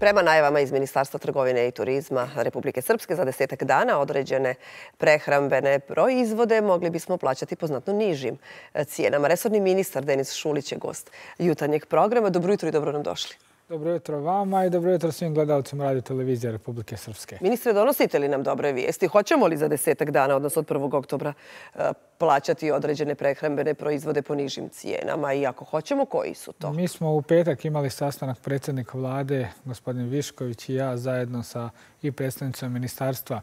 Prema najavama iz Ministarstva trgovine i turizma Republike Srpske za desetak dana određene prehrambene proizvode mogli bismo plaćati poznatno nižim e, cijenama. Resorni ministar Denis Šulić je gost jutarnjeg programa. Dobro jutro i dobro nam došli. Dobro jutro vama i dobro jutro svim gledalcima Radio Televizije Republike Srpske. Ministre, donosite li nam dobre vijesti? Hoćemo li za desetak dana, odnosno od 1. oktobra, e, plaćati određene prehrambene proizvode po nižim cijenama? I ako hoćemo, koji su to? Mi smo u petak imali sastanak predsjednika vlade, gospodin Višković i ja, zajedno sa i predstavnicom ministarstva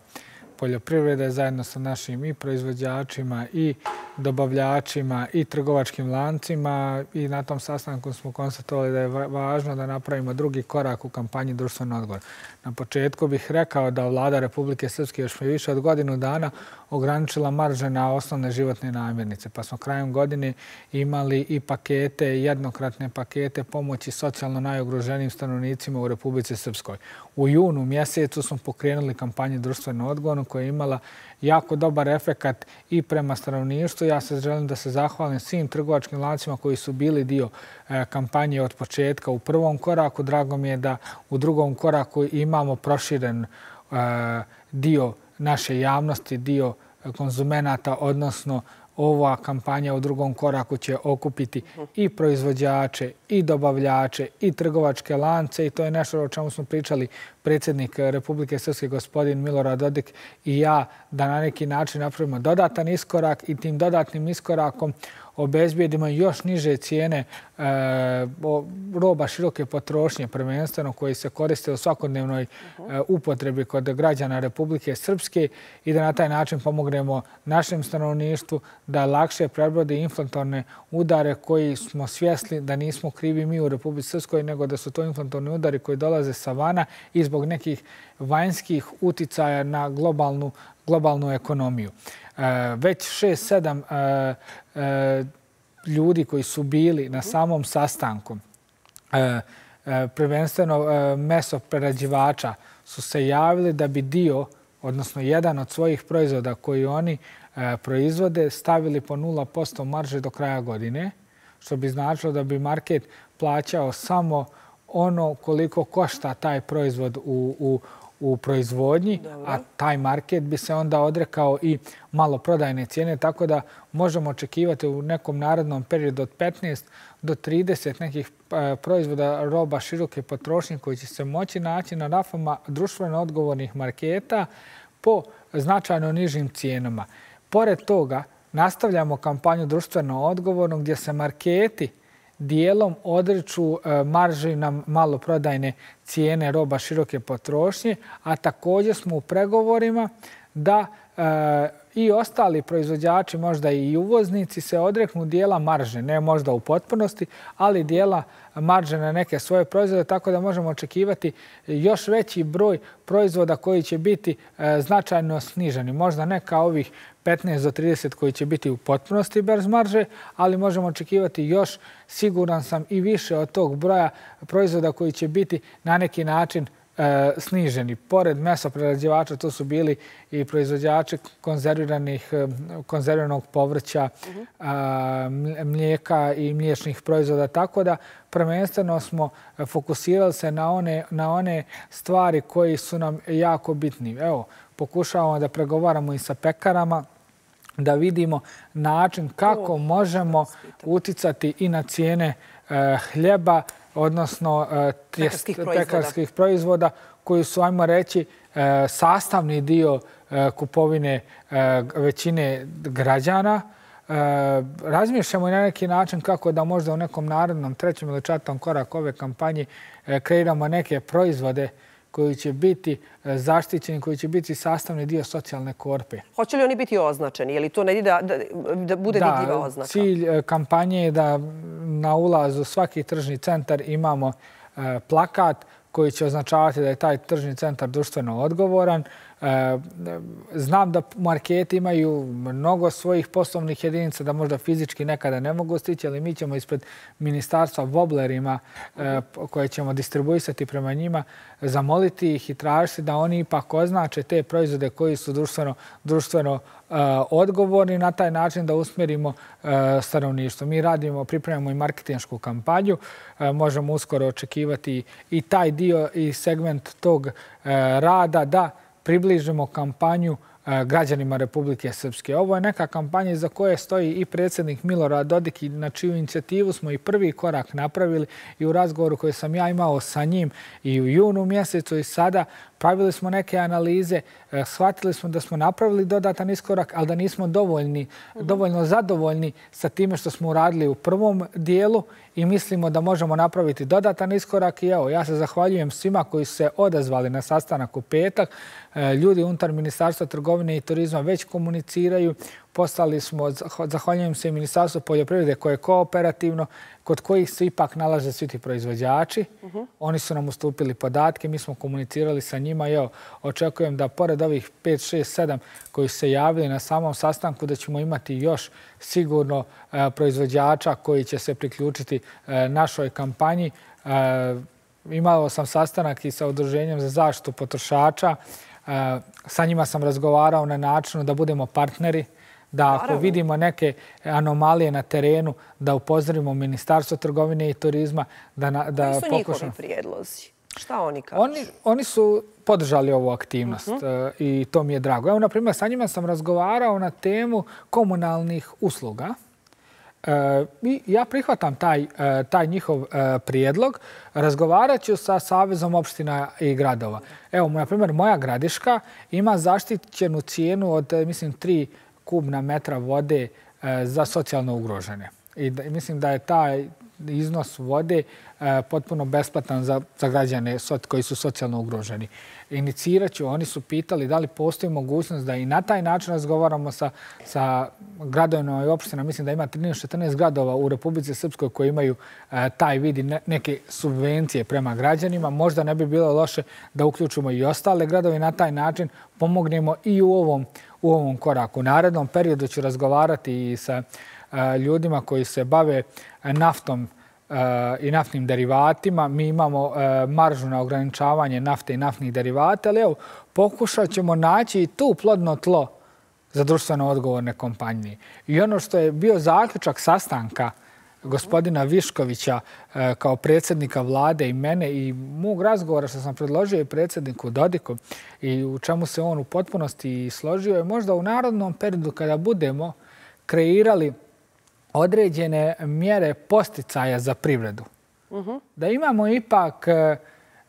poljoprivrede zajedno sa našim i proizvođačima i dobavljačima i trgovačkim lancima i na tom sastanku smo konstatovali da je važno da napravimo drugi korak u kampanji društveno odgovor. Na početku bih rekao da vlada Republike Srpske još više od godinu dana ograničila marže na osnovne životne namirnice. Pa smo krajem godine imali i pakete, jednokratne pakete pomoći socijalno najugroženim stanovnicima u Republike Srpskoj. U junu mjesecu smo pokrenuli kampanju društveno odgovorno koja je imala jako dobar efekat i prema stanovništvu. Ja se želim da se zahvalim svim trgovačkim lancima koji su bili dio e, kampanje od početka u prvom koraku. Drago mi je da u drugom koraku imamo proširen e, dio naše javnosti, dio konzumenata, odnosno ova kampanja u drugom koraku će okupiti i proizvođače, i dobavljače, i trgovačke lance i to je nešto o čemu smo pričali. Predsjednik Republike Srpske, gospodin Milorad Dodik i ja, da na neki način napravimo dodatan iskorak i tim dodatnim iskorakom obezbijedimo još niže cijene e, roba široke potrošnje, prvenstveno koji se koriste u svakodnevnoj e, upotrebi kod građana Republike Srpske i da na taj način pomognemo našem stanovništvu da lakše prebrode inflatorne udare koji smo svjesli da nismo krivi mi u Republike Srpskoj, nego da su to inflatorni udari koji dolaze sa vana i zbog nekih vanjskih uticaja na globalnu ekonomiju. Eh, već šest, sedam eh, eh, ljudi koji su bili na samom sastanku, eh, eh, prvenstveno mesoprerađivača, su se javili da bi dio, odnosno jedan od svojih proizvoda koji oni proizvode, stavili po 0% marže do kraja godine, što bi značilo da bi market plaćao samo ono koliko košta taj proizvod u u proizvodnji, a taj market bi se onda odrekao i malo prodajne cijene, tako da možemo očekivati u nekom narodnom periodu od 15 do 30 nekih e, proizvoda roba široke potrošnje koji će se moći naći na rafama društveno odgovornih marketa po značajno nižim cijenama. Pored toga, nastavljamo kampanju društveno odgovorno gdje se marketi dijelom odreću marže marži na maloprodajne cijene roba široke potrošnje, a također smo u pregovorima da e, i ostali proizvođači, možda i uvoznici, se odreknu dijela marže, ne možda u potpunosti, ali dijela marže na neke svoje proizvode, tako da možemo očekivati još veći broj proizvoda koji će biti e, značajno sniženi. Možda ne kao ovih 15 do 30 koji će biti u potpunosti bez marže, ali možemo očekivati još, siguran sam, i više od tog broja proizvoda koji će biti na neki način e, sniženi. Pored mesoprerađivača, to su bili i proizvođači konzerviranih, e, konzerviranog povrća, mlijeka i mliječnih proizvoda. Tako da, prvenstveno smo fokusirali se na one, na one stvari koji su nam jako bitni. Evo, pokušavamo da pregovaramo i sa pekarama, da vidimo način kako možemo uticati i na cijene e, hljeba, odnosno e, pekarskih proizvoda, koji su, ajmo reći, e, sastavni dio kupovine većine građana. Razmišljamo i na neki način kako da možda u nekom narodnom trećem ili čatom koraku ove kampanje kreiramo neke proizvode koji će biti e, zaštićeni, koji će biti sastavni dio socijalne korpe. Hoće li oni biti označeni? Je li to ne da, da, bude vidljiva oznaka? Da, cilj e, kampanje je da na ulazu svaki tržni centar imamo e, plakat koji će označavati da je taj tržni centar društveno odgovoran. E, znam da marketi imaju mnogo svojih poslovnih jedinica da možda fizički nekada ne mogu stići, ali mi ćemo ispred ministarstva voblerima eh, koje ćemo distribuisati prema njima zamoliti ih i tražiti da oni ipak označe te proizvode koji su društveno, društveno eh, odgovorni na taj način da usmjerimo stanovništvo. Mi radimo, pripremamo i marketinšku kampanju. Možemo uskoro očekivati i taj dio i segment tog rada da približimo kampanju e, građanima Republike Srpske. Ovo je neka kampanja za koje stoji i predsjednik Milorad Dodik i na čiju inicijativu smo i prvi korak napravili i u razgovoru koji sam ja imao sa njim i u junu mjesecu i sada pravili smo neke analize, e, shvatili smo da smo napravili dodatan iskorak, ali da nismo dovoljni, dovoljno zadovoljni sa time što smo uradili u prvom dijelu i mislimo da možemo napraviti dodatan iskorak. I evo, ja se zahvaljujem svima koji su se odazvali na sastanak u petak. E, ljudi unutar Ministarstva trgovine i turizma već komuniciraju. Poslali smo, zahvaljujem se i Ministarstvu poljoprivrede koje je kooperativno, kod kojih se ipak nalaze svi ti proizvođači. Oni su nam ustupili podatke, mi smo komunicirali sa njima. Evo, očekujem da pored ovih 5, 6, 7 koji se javili na samom sastanku, da ćemo imati još sigurno e, proizvođača koji će se priključiti e, našoj kampanji. E, imao sam sastanak i sa udruženjem za zaštitu potrošača. Sa njima sam razgovarao na načinu da budemo partneri, da ako vidimo neke anomalije na terenu, da upozdravimo Ministarstvo trgovine i turizma. Da, da Koji su njihovi prijedlozi? Šta oni kažu? Oni, oni su podržali ovu aktivnost uh -huh. i to mi je drago. Evo, na primjer, sa njima sam razgovarao na temu komunalnih usluga. E, I ja prihvatam taj, e, taj njihov prijedlog. Razgovarat ću sa Savezom opština i gradova. Evo, na primjer, moja gradiška ima zaštićenu cijenu od, mislim, 3 kubna metra vode e, za socijalno ugrožene. I mislim da je taj iznos vode e, potpuno besplatan za, za građane koji su socijalno ugroženi. Inicirat oni su pitali da li postoji mogućnost da i na taj način razgovaramo sa, sa gradovima i opština. Mislim da ima 13-14 gradova u Republici Srpskoj koji imaju e, taj vid neke subvencije prema građanima. Možda ne bi bilo loše da uključimo i ostale gradove i na taj način pomognemo i u ovom, u ovom koraku. U narednom periodu ću razgovarati i sa e, ljudima koji se bave e, naftom e, i naftnim derivatima. Mi imamo maržu na ograničavanje nafte i naftnih derivata, ali evo, pokušat ćemo naći i tu plodno tlo za društveno odgovorne kompanije. I ono što je bio zaključak sastanka gospodina Viškovića kao predsjednika vlade i mene i mog razgovora što sam predložio i predsjedniku Dodiku i u čemu se on u potpunosti složio je možda u narodnom periodu kada budemo kreirali određene mjere posticaja za privredu. Da imamo ipak e,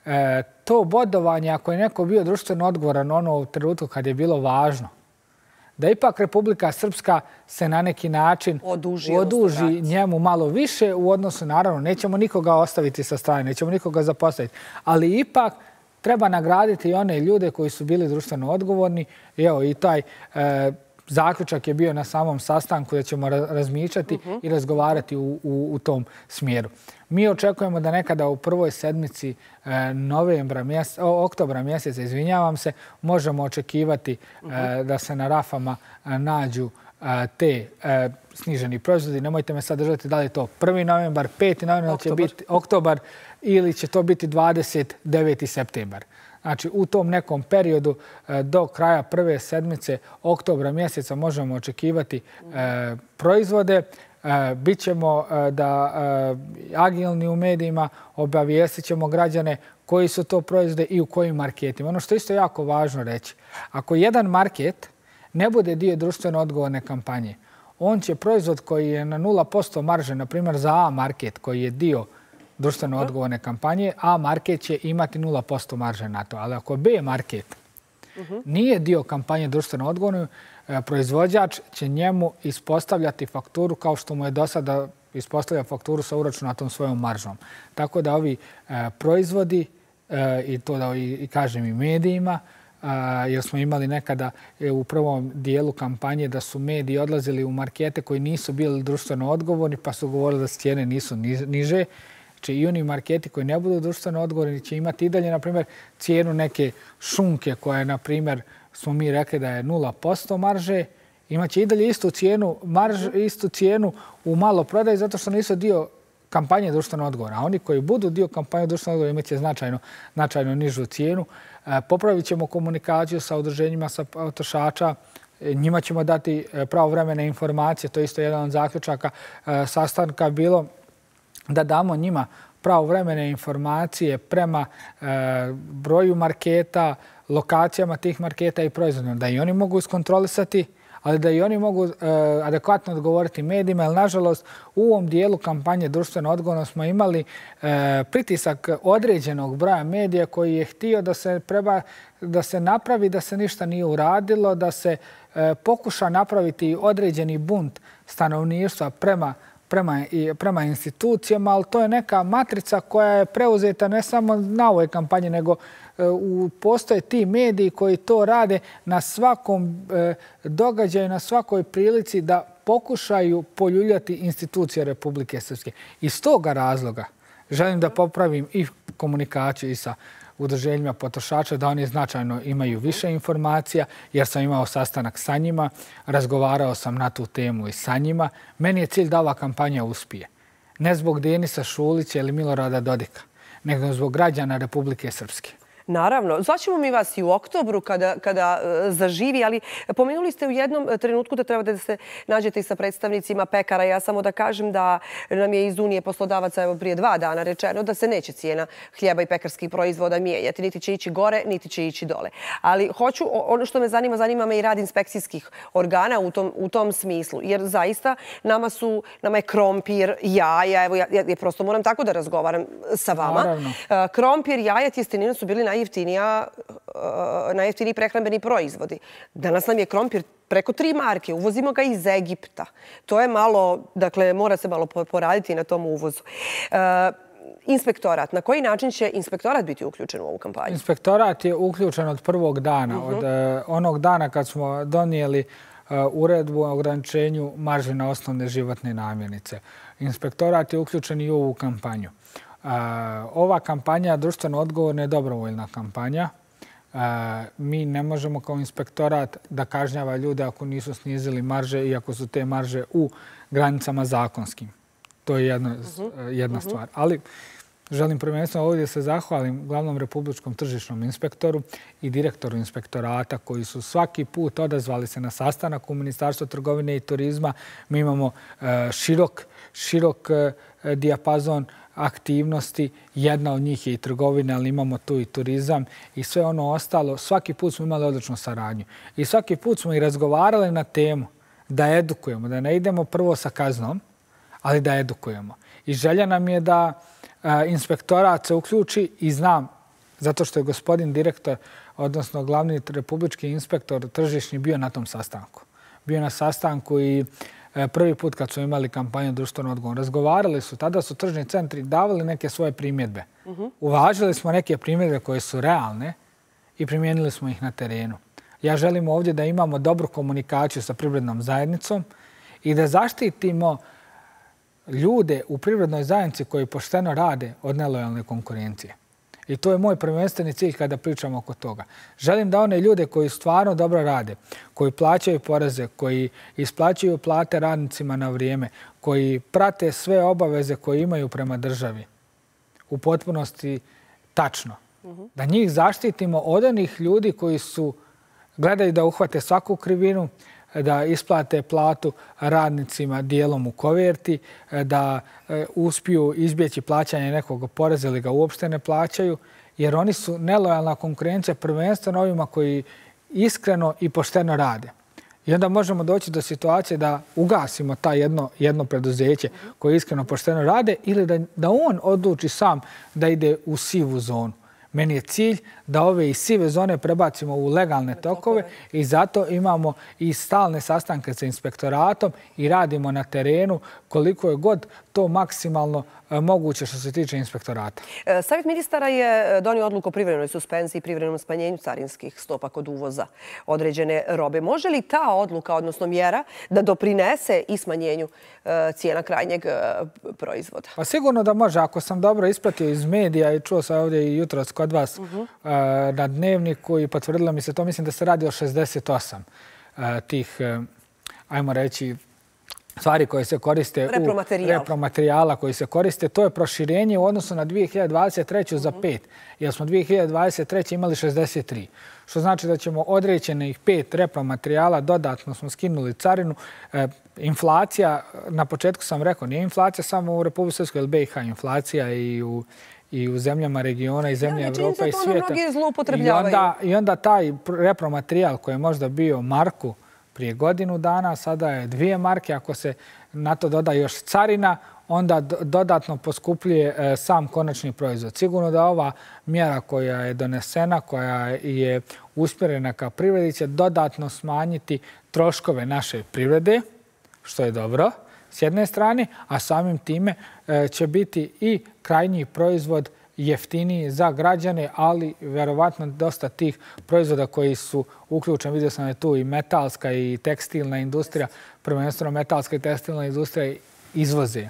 e, to bodovanje, ako je neko bio društveno odgovoran ono u trenutku kad je bilo važno, da ipak Republika Srpska se na neki način oduži, oduži njemu malo više u odnosu, naravno, nećemo nikoga ostaviti sa strane, nećemo nikoga zapostaviti, ali ipak treba nagraditi one ljude koji su bili društveno odgovorni. Evo, i taj e, zaključak je bio na samom sastanku da ćemo razmišljati i razgovarati u, u, u tom smjeru. Mi očekujemo da nekada u prvoj sedmici e, novembra, mjese, oktobra mjeseca, izvinjavam se, možemo očekivati e, da se na rafama e, nađu te sniženi proizvodi. Nemojte me sad držati da li je to 1. novembar, 5. novembar, će biti oktobar ili će to biti 29. septembar. Znači, u tom nekom periodu e, do kraja prve sedmice oktobra mjeseca možemo očekivati e, proizvode. E, Bićemo da agilni u medijima obavijestit ćemo građane koji su to proizvode i u kojim marketima. Ono što isto jako važno reći, ako jedan market ne bude dio društveno odgovorne kampanje, on će proizvod koji je na 0% marže, na primjer za A market koji je dio društveno odgovorne kampanje, a market će imati 0% marže na to. Ali ako B market nije dio kampanje društveno odgovorne, e, proizvođač će njemu ispostavljati fakturu kao što mu je do sada ispostavlja fakturu sa uračunatom svojom maržom. Tako da ovi e, proizvodi, e, i to da i kažem i medijima, jer smo imali nekada u prvom dijelu kampanje da su mediji odlazili u markete koji nisu bili društveno odgovorni pa su govorili da cijene nisu niže. Znači i oni marketi koji ne budu društveno odgovorni će imati i dalje, na primjer, cijenu neke šunke koja je, na primjer, smo mi rekli da je 0% marže, imaće i dalje istu cijenu, marž, istu cijenu u malo prodaj zato što nisu dio kampanje društveno odgovora. A oni koji budu dio kampanje društveno odgovora imaće značajno, značajno nižu cijenu. E, popravit ćemo komunikaciju sa udruženjima sa potrošača, e, njima ćemo dati e, pravovremene informacije, to je isto jedan od zaključaka sastanka bilo da damo njima pravovremene informacije prema e, broju marketa, lokacijama tih marketa i proizvodima, da i oni mogu iskontrolisati ali da i oni mogu e, adekvatno odgovoriti medijima, jer nažalost u ovom dijelu kampanje društveno odgovorno smo imali e, pritisak određenog broja medija koji je htio da se preba da se napravi da se ništa nije uradilo, da se e, pokuša napraviti određeni bunt stanovništva prema prema, prema institucijama, ali to je neka matrica koja je preuzeta ne samo na ovoj kampanji, nego e, u, postoje ti mediji koji to rade na svakom e, događaju, na svakoj prilici da pokušaju poljuljati institucije Republike Srpske. Iz toga razloga želim da popravim i komunikaciju i sa udrženjima potrošača, da oni značajno imaju više informacija, jer sam imao sastanak sa njima, razgovarao sam na tu temu i sa njima. Meni je cilj da ova kampanja uspije. Ne zbog Denisa Šulića ili Milorada Dodika, nego zbog građana Republike Srpske. Naravno. Zvaćemo mi vas i u oktobru kada e, zaživi, ali pomenuli ste u jednom trenutku da trebate da se nađete i sa predstavnicima pekara. Ja samo da kažem da nam je iz Unije poslodavaca prije dva dana rečeno da se neće cijena hljeba i pekarskih proizvoda mijenjati. Niti će ići gore, niti će ići dole. Ali hoću, ono što me zanima, zanima me i rad inspekcijskih organa u tom smislu. Jer zaista nama su, nama je krompir, jaja, evo ja prosto moram tako da razgovaram sa vama. E, krompir, jaja, tjestenina su bili naj najjeftiniji prehrambeni proizvodi. Danas nam je krompir preko tri marke. Uvozimo ga iz Egipta. To je malo, dakle, mora se malo poraditi na tom uvozu. E, inspektorat. Na koji način će inspektorat biti uključen u ovu kampanju? Inspektorat je uključen od prvog dana. Od mhm. e, onog dana kad smo donijeli e, uredbu o ograničenju marže na osnovne životne namjenice. Inspektorat je uključen i u ovu kampanju. Ova kampanja društveno odgovorna je dobrovoljna kampanja. Mi ne možemo kao inspektorat da kažnjava ljude ako nisu snizili marže i ako su te marže u granicama zakonskim. To je jedna, mhm. jedna mhm. stvar. Ali želim prvenstveno ovdje se zahvalim glavnom republičkom tržišnom inspektoru i direktoru inspektorata koji su svaki put odazvali se na sastanak u Ministarstvu trgovine i turizma. Mi imamo širok, širok dijapazon aktivnosti. Jedna od njih je i trgovina, ali imamo tu i turizam i sve ono ostalo. Svaki put smo imali odličnu saradnju. I svaki put smo i razgovarali na temu da edukujemo, da ne idemo prvo sa kaznom, ali da edukujemo. I želja nam je da e, inspektorat se uključi i znam, zato što je gospodin direktor, odnosno glavni republički inspektor tržišnji bio na tom sastanku. Bio na sastanku i prvi put kad su imali kampanju društveno odgovor. Razgovarali su, tada su tržni centri davali neke svoje primjedbe. Mhm. Uvažili smo neke primjedbe koje su realne i primijenili smo ih na terenu. Ja želim ovdje da imamo dobru komunikaciju sa privrednom zajednicom i da zaštitimo ljude u privrednoj zajednici koji pošteno rade od nelojalne konkurencije. I to je moj prvenstveni cilj kada pričamo oko toga. Želim da one ljude koji stvarno dobro rade, koji plaćaju poreze, koji isplaćaju plate radnicima na vrijeme, koji prate sve obaveze koje imaju prema državi, u potpunosti tačno. Da njih zaštitimo od onih ljudi koji su gledaju da uhvate svaku krivinu, da isplate platu radnicima dijelom u koverti, da e, uspiju izbjeći plaćanje nekog poreza ili ga uopšte ne plaćaju, jer oni su nelojalna konkurencija prvenstveno ovima koji iskreno i pošteno rade. I onda možemo doći do situacije da ugasimo ta jedno, jedno preduzeće koje iskreno pošteno rade ili da, da on odluči sam da ide u sivu zonu. Meni je cilj da ove i sive zone prebacimo u legalne tokove i zato imamo i stalne sastanke sa inspektoratom i radimo na terenu koliko je god to maksimalno e, moguće što se tiče inspektorata. E, Savjet ministara je e, donio odluku o privrednoj suspenziji i privrednom spanjenju carinskih stopa kod uvoza određene robe. Može li ta odluka, odnosno mjera, da doprinese i smanjenju cijena krajnjeg proizvoda? Pa sigurno da može. Ako sam dobro ispratio iz medija i čuo sam ovdje i jutro kod vas mhm. na dnevniku i potvrdilo mi se to, mislim da se radi o 68 tih, ajmo reći, stvari koje se koriste u repromaterijala koji se koriste. To je proširenje u odnosu na 2023. za pet, jer smo 2023. imali 63. Što znači da ćemo odrećenih pet repromaterijala dodatno smo skinuli carinu. E, inflacija, na početku sam rekao, nije inflacija samo u Republike Srpskoj, ili BiH, inflacija i u i u zemljama regiona i zemlje Evropa i svijeta. I onda, I onda taj repromaterijal koji je možda bio Marku, prije godinu dana, sada je dvije marke. Ako se na to doda još carina, onda dodatno poskupljuje e, sam konačni proizvod. Sigurno da ova mjera koja je donesena, koja je uspjerena ka privredi, će dodatno smanjiti troškove naše privrede, što je dobro s jedne strane, a samim time e, će biti i krajnji proizvod jeftiniji za građane, ali verovatno dosta tih proizvoda koji su uključeni, vidio sam je tu i metalska i tekstilna industrija, prvenstveno metalska i tekstilna industrija izvoze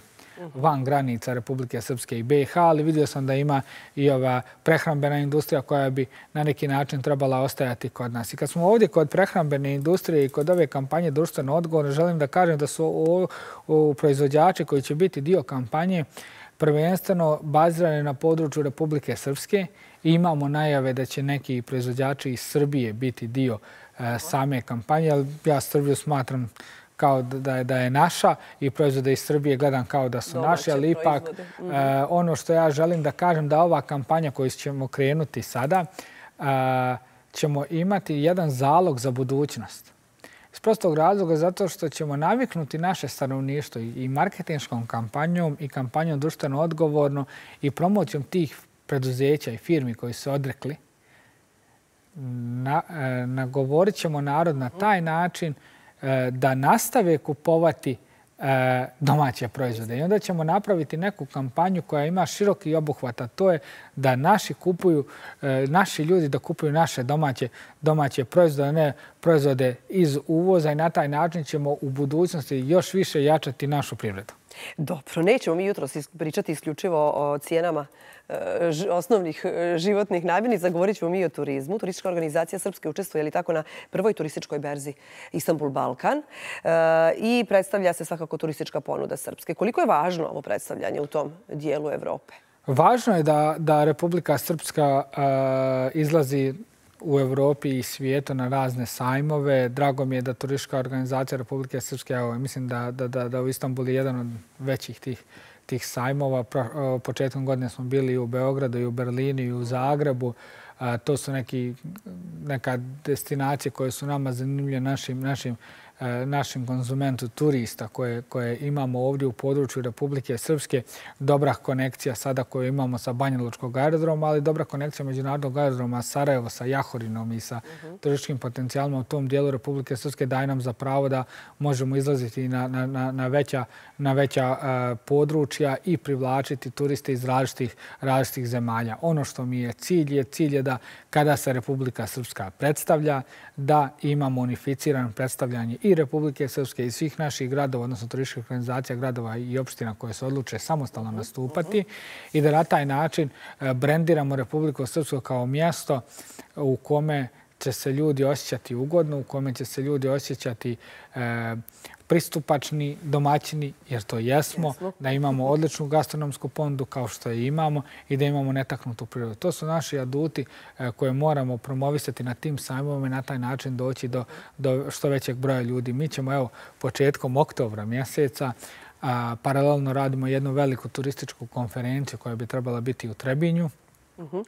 van granica Republike Srpske i BiH, ali vidio sam da ima i ova prehrambena industrija koja bi na neki način trebala ostajati kod nas. I kad smo ovdje kod prehrambene industrije i kod ove kampanje društveno odgovorno, želim da kažem da su proizvođači koji će biti dio kampanje prvenstveno bazirane na području Republike Srpske. Imamo najave da će neki proizvođači iz Srbije biti dio e, same kampanje. Ja Srbiju smatram kao da je naša i proizvode iz Srbije gledam kao da su naše, ali ipak e, mhm. ono što ja želim da kažem da ova kampanja koju ćemo krenuti sada e, ćemo imati jedan zalog za budućnost. Iz prostog razloga zato što ćemo naviknuti naše stanovništvo i marketinškom kampanjom i kampanjom društveno odgovorno i promocijom tih preduzeća i firmi koji su odrekli. Na, e, nagovorit ćemo narod na taj način E, da nastave kupovati e, domaće proizvode. I onda ćemo napraviti neku kampanju koja ima široki obuhvat, a to je da naši kupuju, e, naši ljudi da kupuju naše domaće, domaće proizvode, ne proizvode iz uvoza i na taj način ćemo u budućnosti još više jačati našu privredu. Dobro, nećemo mi jutro pričati isključivo o cijenama Eh, osnovnih eh, životnih namirnica. Govorit ćemo mi o turizmu. Turistička organizacija Srpske učestvuje li tako na prvoj turističkoj berzi Istanbul Balkan eh, i predstavlja se svakako turistička ponuda Srpske. Koliko je važno ovo predstavljanje u tom dijelu Evrope? Važno je da, da Republika Srpska izlazi u Evropi i svijetu na razne sajmove. Drago mi je da turistička organizacija Republike Srpske, evo, mislim da, da, da, da u Istanbulu je jedan od većih tih tih sajmova. E, početkom godine smo bili u Beogradu i u Berlini i u Zagrebu. E, to su neki, neka destinacije koje su nama zanimljive našim, našim E, našim konzumentu turista koje, koje imamo ovdje u području Republike Srpske. Dobra konekcija sada koju imamo sa Banjelučkog aerodroma, ali dobra konekcija međunarodnog aerodroma Sarajevo sa Jahorinom i sa uh turističkim potencijalima u tom dijelu Republike Srpske daje nam za pravo da možemo izlaziti na, na, na, na veća, na veća uh, područja i privlačiti turiste iz različitih, različitih zemalja. Ono što mi je cilj je cilj je da kada se Republika Srpska predstavlja, da imamo unificiran predstavljanje i Republike Srpske i svih naših gradova, odnosno turističkih organizacija gradova i opština koje se odluče samostalno nastupati i da na taj način e, brendiramo Republiku Srpsku kao mjesto u kome će se ljudi osjećati ugodno, u kome će se ljudi osjećati e, pristupačni domaćini, jer to jesmo, da imamo odličnu gastronomsku ponudu kao što je imamo i da imamo netaknutu prirodu. To su naši aduti e, koje moramo promovisati na tim sajmovima i na taj način doći do, do što većeg broja ljudi. Mi ćemo evo početkom oktobra mjeseca a, paralelno radimo jednu veliku turističku konferenciju koja bi trebala biti u Trebinju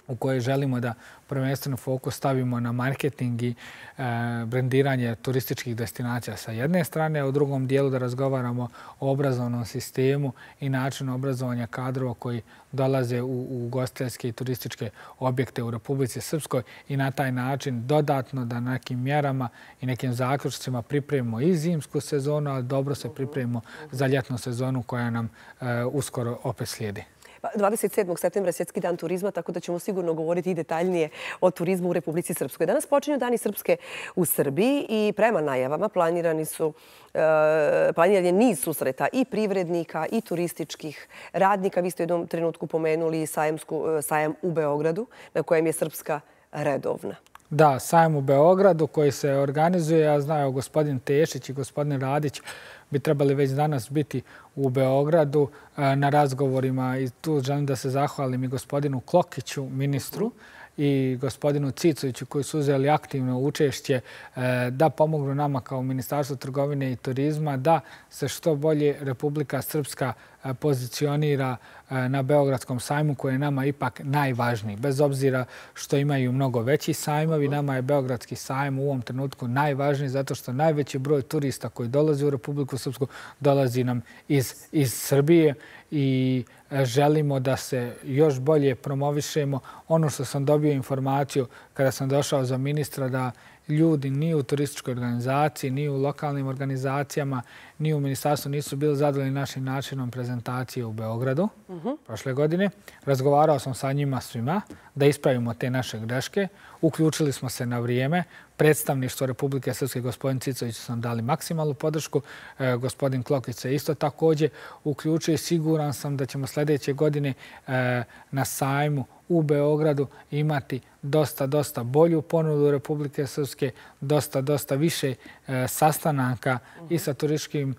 u kojoj želimo da prvenstveno fokus stavimo na marketing i e, brendiranje turističkih destinacija sa jedne strane, a u drugom dijelu da razgovaramo o obrazovnom sistemu i načinu obrazovanja kadrova koji dolaze u gosteljske i turističke objekte u Republici Srpskoj i na taj način dodatno da nekim mjerama i nekim zaključcima pripremimo i zimsku sezonu, ali dobro se pripremimo za ljetnu sezonu koja nam e, uskoro opet slijedi. 27. Septembra je Svjetski dan turizma, tako da ćemo sigurno govoriti i detaljnije o turizmu u Republici Srpskoj. Danas počinju Dani Srpske u Srbiji i prema najavama planirani su e, planiran je niz susreta i privrednika i turističkih radnika. Vi ste u jednom trenutku pomenuli sajamsku, e, sajam u Beogradu na kojem je Srpska redovna. Da, sajam u Beogradu koji se organizuje, ja znaju gospodin Tešić i gospodin Radić, bi trebali već danas biti u Beogradu eh, na razgovorima i tu želim da se zahvalim i gospodinu Klokiću, ministru, i gospodinu Cicoviću koji su uzeli aktivno učešće e, da pomognu nama kao Ministarstvo trgovine i turizma da se što bolje Republika Srpska e, pozicionira e, na Beogradskom sajmu koji je nama ipak najvažniji. Bez obzira što imaju mnogo veći sajmovi, nama je Beogradski sajm u ovom trenutku najvažniji zato što najveći broj turista koji dolazi u Republiku Srpsku dolazi nam iz Srbije i e, želimo da se još bolje promovišemo. Ono što sam dobio informaciju kada sam došao za ministra da ljudi ni u turističkoj organizaciji, ni u lokalnim organizacijama, ni u ministarstvu nisu bili zadovoljni našim načinom prezentacije u Beogradu mhm. prošle godine. Razgovarao sam sa njima svima da ispravimo te naše greške. Uključili smo se na vrijeme. Predstavništvo Republike Srpske, gospodin Cicović, su nam dali maksimalnu podršku. E, gospodin Klokić se isto također uključuje. Siguran sam da ćemo sljedeće godine e, na sajmu u Beogradu imati dosta, dosta bolju ponudu Republike Srpske, dosta, dosta više e, sastanaka i sa turističkim e,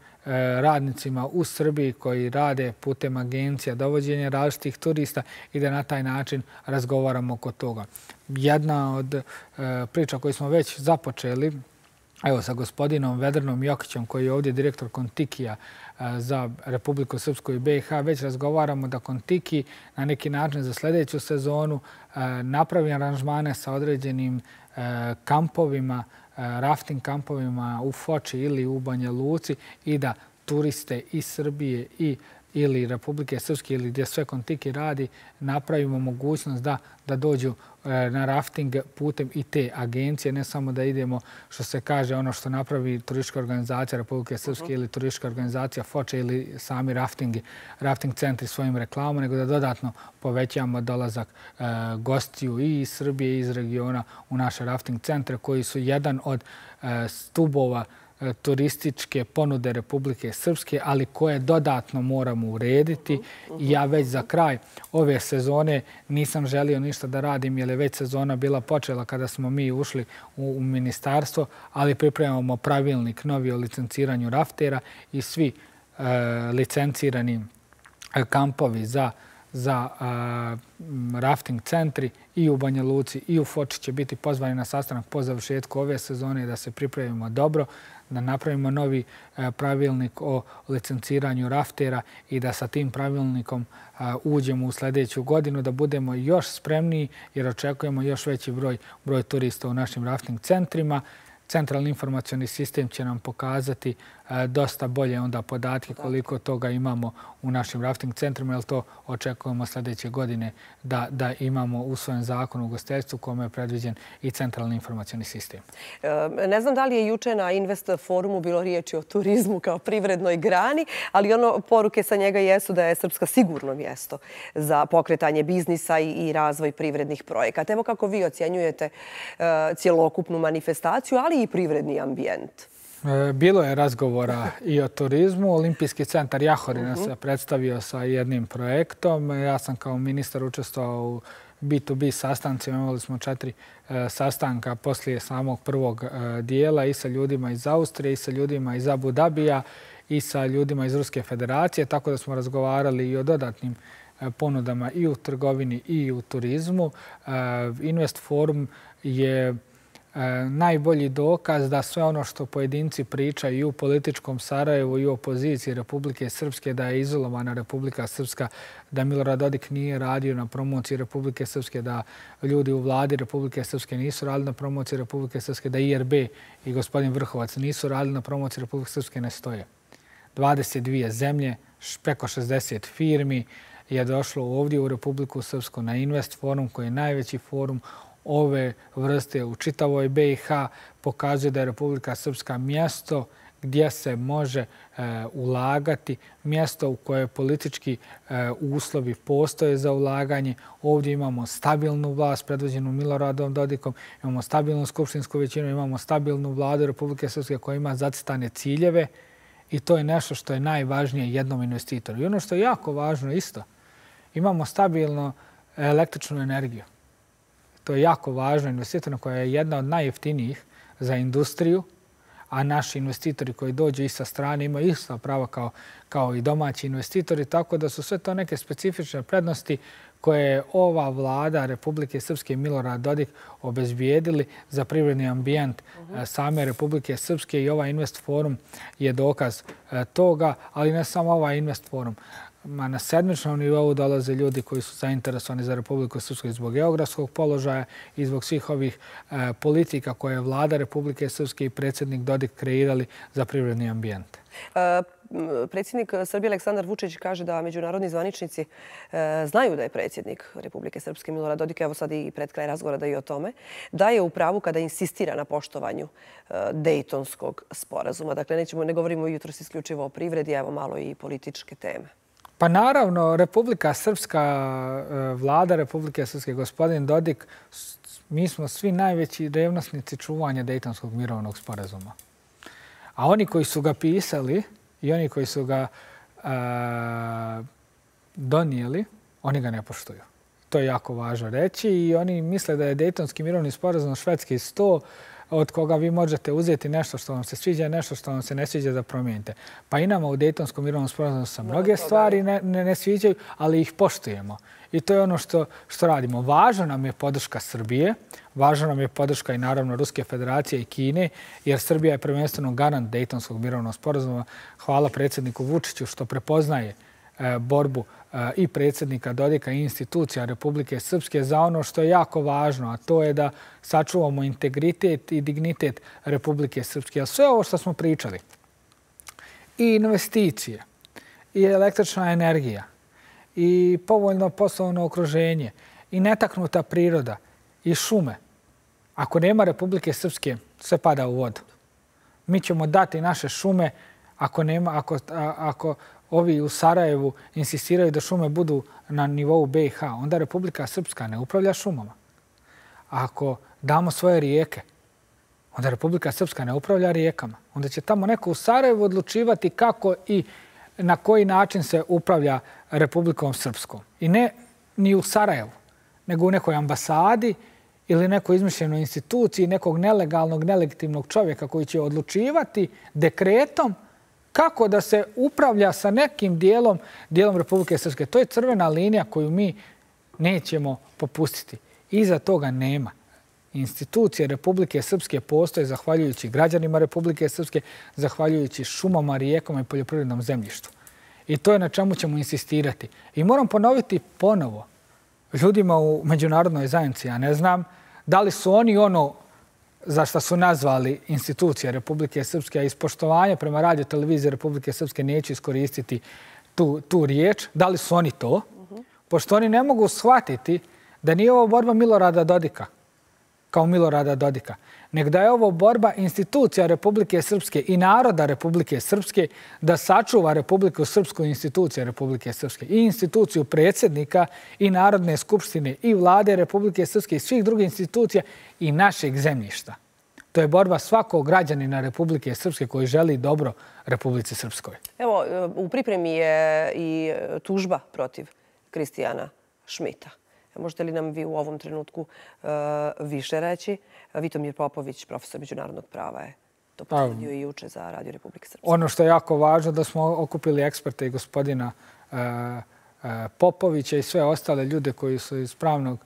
radnicima u Srbiji koji rade putem agencija dovođenja različitih turista i da na taj način razgovaramo oko toga jedna od e, priča koju smo već započeli evo sa gospodinom Vedrnom Jokićem koji je ovdje direktor Kontikija e, za Republiku Srpsku i BiH. Već razgovaramo da Kontiki na neki način za sljedeću sezonu napravi aranžmane sa određenim kampovima, E, rafting kampovima u Foči ili u Banja Luci i da turiste iz Srbije i ili Republike Srpske ili gdje sve kontiki radi, napravimo mogućnost da, da dođu na rafting putem i te agencije, ne samo da idemo što se kaže ono što napravi turistička organizacija Republike Srpske uh ili turistička organizacija Foče ili sami rafting, rafting centri svojim reklamama, nego da dodatno povećamo dolazak e, gostiju i iz Srbije i iz regiona u naše rafting centre koji su jedan od e, stubova E, turističke ponude Republike Srpske, ali koje dodatno moramo urediti. Ja već za kraj ove sezone nisam želio ništa da radim, jer je već sezona bila počela kada smo mi ušli u ministarstvo, ali pripremamo pravilnik novi o licenciranju raftera i svi e, licencirani kampovi za za rafting centri i u Banja Luci i u Foči će biti pozvani na sastanak po završetku ove sezone da se pripremimo dobro, da napravimo novi e, pravilnik o licenciranju raftera i da sa tim pravilnikom e, uđemo u sljedeću godinu, da budemo još spremniji jer očekujemo još veći broj, broj turista u našim rafting centrima. Centralni informacijani sistem će nam pokazati E, dosta bolje onda podatke koliko toga imamo u našim rafting centrima, jer to očekujemo sljedeće godine da, da imamo u svojem zakonu u gostestvu kome je predviđen i centralni informacijani sistem. E, ne znam da li je juče na Invest forumu bilo riječi o turizmu kao privrednoj grani, ali ono poruke sa njega jesu da je Srpska sigurno mjesto za pokretanje biznisa i razvoj privrednih projekata. Evo kako vi ocjenjujete e, cjelokupnu manifestaciju, ali i privredni ambijent? E, bilo je razgovora i o turizmu. Olimpijski centar Jahorina se predstavio sa jednim projektom. Ja sam kao ministar učestvovao u B2B sastancima. Imali smo četiri e, sastanka poslije samog prvog e, dijela i sa ljudima iz Austrije, i sa ljudima iz Abu Dhabija, i sa ljudima iz Ruske federacije. Tako da smo razgovarali i o dodatnim ponudama i u trgovini i u turizmu. Invest Forum je E, najbolji dokaz da sve ono što pojedinci pričaju i u političkom Sarajevu i u opoziciji Republike Srpske, da je izolovana Republika Srpska, da Milorad Dodik nije radio na promociji Republike Srpske, da ljudi u vladi Republike Srpske nisu radili na promociji Republike Srpske, da IRB i gospodin Vrhovac nisu radili na promociji Republike Srpske, ne stoje. 22 zemlje, preko 60 firmi je došlo ovdje u Republiku Srpsku na Invest Forum, koji je najveći forum ove vrste u čitavoj BiH pokazuje da je Republika Srpska mjesto gdje se može e, ulagati, mjesto u koje politički e, uslovi postoje za ulaganje. Ovdje imamo stabilnu vlast predvođenu Miloradom Dodikom, imamo stabilnu skupštinsku većinu, imamo stabilnu vladu Republike Srpske koja ima zacitane ciljeve i to je nešto što je najvažnije jednom investitoru. I ono što je jako važno isto, imamo stabilnu električnu energiju to je jako važno investitorna koja je jedna od najjeftinijih za industriju, a naši investitori koji dođu i sa strane imaju isto prava kao i domaći investitori, tako da su sve to neke specifične prednosti koje je ova vlada Republike Srpske Milorad Dodik obezbijedili za privredni ambijent e, same Republike Srpske i ovaj Invest Forum je dokaz e, toga, ali ne samo ovaj Invest Forum. Na sedmičnom nivou dolaze ljudi koji su zainteresovani za Republiku Srpsku zbog geografskog položaja i zbog svih ovih e, politika koje je vlada Republike Srpske i predsjednik Dodik kreirali za privredni ambijent e, predsjednik Srbije Aleksandar Vučić kaže da međunarodni zvaničnici e, znaju da je predsjednik Republike Srpske Milorad Dodik, evo sad i pred kraj razgovora da i o tome, da je u pravu kada insistira na poštovanju e, Dejtonskog sporazuma. Dakle, nećemo, ne govorimo jutro isključivo o privredi, evo malo i političke teme. Pa naravno, Republika Srpska, e, vlada Republike Srpske, gospodin Dodik, mi smo svi najveći revnosnici čuvanja Dejtonskog mirovnog sporazuma. A oni koji su ga pisali, i oni koji su ga e, donijeli, oni ga ne poštuju. To je jako važno reći i oni misle da je Dejtonski mirovni sporazum švedski sto od koga vi možete uzeti nešto što vam se sviđa nešto što vam se ne sviđa da promijenite. Pa i nama u Dejtonskom mirovnom sporazumu sa mnoge stvari ne, ne, ne sviđaju, ali ih poštujemo. I to je ono što, što radimo. Važna nam je podrška Srbije, važna nam je podrška i naravno Ruske federacije i Kine, jer Srbija je prvenstveno garant Dejtonskog mirovnog sporazuma. Hvala predsjedniku Vučiću što prepoznaje e, borbu e, i predsjednika Dodika i institucija Republike Srpske za ono što je jako važno, a to je da sačuvamo integritet i dignitet Republike Srpske. A sve ovo što smo pričali, i investicije, i električna energija, i povoljno poslovno okruženje i netaknuta priroda i šume. Ako nema Republike Srpske, sve pada u vodu. Mi ćemo dati naše šume ako, nema, ako, ako ovi u Sarajevu insistiraju da šume budu na nivou BiH, onda Republika Srpska ne upravlja šumama. Ako damo svoje rijeke, onda Republika Srpska ne upravlja rijekama. Onda će tamo neko u Sarajevu odlučivati kako i na koji način se upravlja Republikom Srpskom. I ne ni u Sarajevu, nego u nekoj ambasadi ili nekoj izmišljenoj instituciji nekog nelegalnog, nelegitimnog čovjeka koji će odlučivati dekretom kako da se upravlja sa nekim dijelom, dijelom Republike Srpske. To je crvena linija koju mi nećemo popustiti. Iza toga nema institucije Republike Srpske postoje zahvaljujući građanima Republike Srpske, zahvaljujući šumama, rijekama i poljoprivrednom zemljištu. I to je na čemu ćemo insistirati. I moram ponoviti ponovo ljudima u međunarodnoj zajednici. Ja ne znam da li su oni ono za što su nazvali institucije Republike Srpske, a ispoštovanje prema radio televiziji Republike Srpske neće iskoristiti tu, tu riječ. Da li su oni to? Pošto oni ne mogu shvatiti da nije ovo borba Milorada Dodika, kao Milorada Dodika, nek da je ovo borba institucija Republike Srpske i naroda Republike Srpske da sačuva Republiku Srpsku institucije Republike Srpske i instituciju predsjednika i Narodne skupštine i vlade Republike Srpske i svih drugih institucija i našeg zemljišta. To je borba svakog građanina Republike Srpske koji želi dobro Republici Srpskoj. Evo, u pripremi je i tužba protiv Kristijana Šmita. Možete li nam vi u ovom trenutku uh, više reći? Vitomir Popović, profesor međunarodnog prava, je to pa, potvrdio i juče za Radio Republike Srpske. Ono što je jako važno da smo okupili eksperte i gospodina uh, uh, Popovića i sve ostale ljude koji su iz pravnog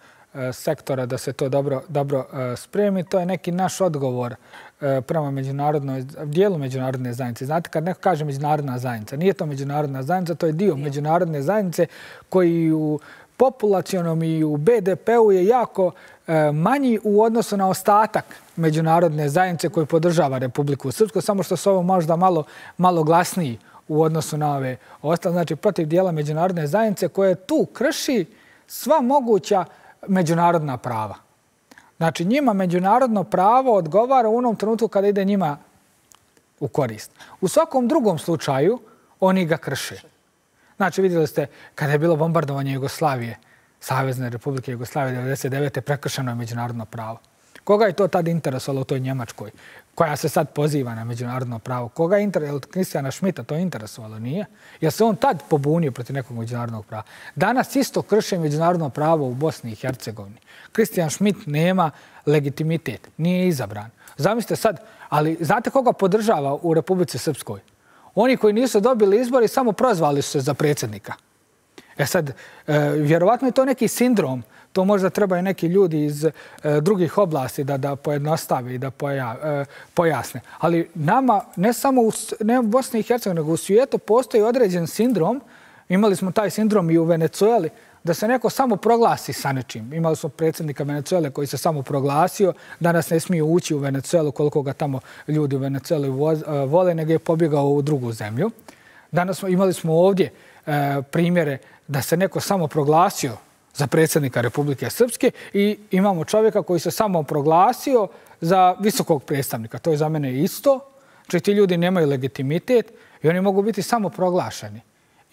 sektora da se to dobro, dobro spremi. To je neki naš odgovor prema međunarodnoj, dijelu međunarodne zajednice. Znate, kad neko kaže međunarodna zajednica, nije to međunarodna zajednica, to je dio međunarodne zajednice koji u populacijonom i u BDP-u je jako e, manji u odnosu na ostatak međunarodne zajednice koji podržava Republiku Srpsku, samo što su ovo možda malo, malo glasniji u odnosu na ove ostale, znači protiv dijela međunarodne zajednice koje tu krši sva moguća međunarodna prava. Znači njima međunarodno pravo odgovara u onom trenutku kada ide njima u korist. U svakom drugom slučaju oni ga krše. Znači, vidjeli ste, kada je bilo bombardovanje Jugoslavije, Savezne republike Jugoslavije 1999. prekršeno je međunarodno pravo. Koga je to tad interesovalo u toj Njemačkoj, koja se sad poziva na međunarodno pravo? Koga je interesovalo? Kristijana Šmita to interesovalo? Nije. Jer se on tad pobunio protiv nekog međunarodnog prava. Danas isto krše međunarodno pravo u Bosni i Hercegovini. Kristijan Šmit nema legitimitet, nije izabran. Zamislite sad, Ali znate koga podržava u Republici Srpskoj? Oni koji nisu dobili izbori samo prozvali su se za predsjednika. E sad, e, vjerovatno je to neki sindrom. To možda trebaju neki ljudi iz e, drugih oblasti da, da pojednostave i da poja, e, pojasne. Ali nama, ne samo u, ne u Bosni i Hercegovini, nego u svijetu postoji određen sindrom. Imali smo taj sindrom i u Venecueli, da se neko samo proglasi sa nečim. Imali smo predsjednika Venecuele koji se samo proglasio. Danas ne smije ući u Venecuelu koliko ga tamo ljudi u Venecueli e, vole, nego je pobjegao u drugu zemlju. Danas smo, imali smo ovdje e, primjere da se neko samo proglasio za predsjednika Republike Srpske i imamo čovjeka koji se samo proglasio za visokog predstavnika. To je za mene isto. Znači ti ljudi nemaju legitimitet i oni mogu biti samo proglašeni.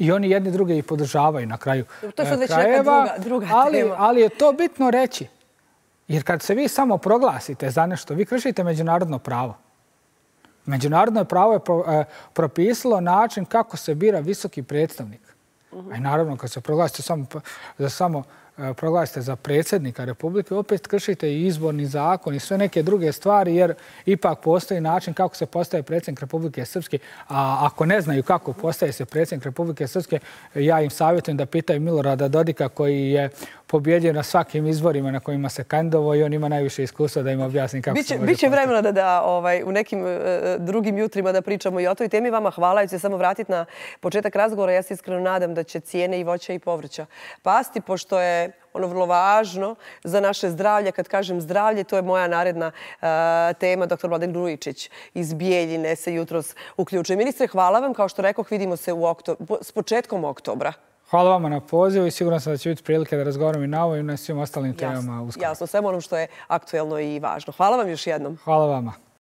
I oni jedni druge i podržavaju na kraju To je već neka druga, druga ali, tema. Ali je to bitno reći. Jer kad se vi samo proglasite za nešto, vi kršite međunarodno pravo. Međunarodno pravo je e, propisalo način kako se bira visoki predstavnik. A i naravno, kad se proglasite samo, za samo e, proglasite za predsjednika Republike, opet kršite i izborni zakon i sve neke druge stvari, jer ipak postoji način kako se postaje predsjednik Republike Srpske. A ako ne znaju kako postaje se predsjednik Republike Srpske, ja im savjetujem da pitaju Milorada Dodika koji je pobjedio na svakim izborima na kojima se kandidovo i on ima najviše iskustva da im objasni kako biće, se može Biće vremena da, da ovaj, u nekim uh, drugim jutrima da pričamo i o toj temi. Vama hvala. Ja ću se samo vratiti na početak razgovora. Ja se iskreno nadam da će cijene i voća i povrća pasti, pošto je ono vrlo važno za naše zdravlje. Kad kažem zdravlje, to je moja naredna uh, tema. Dr. Vladen Grujičić iz Bijeljine se jutros uključuje. Ministre, hvala vam. Kao što rekoh, vidimo se u s početkom oktobra. Hvala vama na pozivu i siguran sam da će biti prilike da razgovaram i na ovoj i na svim ostalim temama. Jasno, sve ono što je aktuelno i važno. Hvala vam još jednom. Hvala vama.